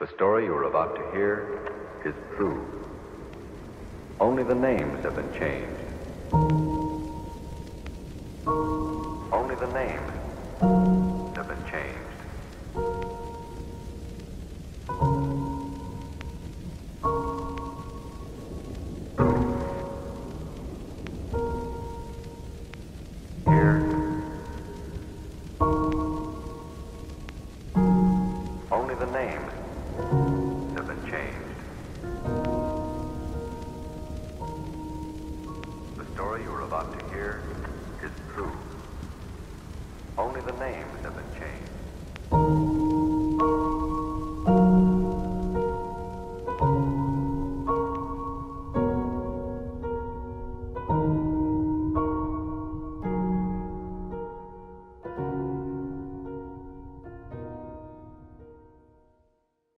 The story you are about to hear is true. Only the names have been changed. Only the names have been changed. Only the names have been changed. The story you are about to hear is true. Only the names have been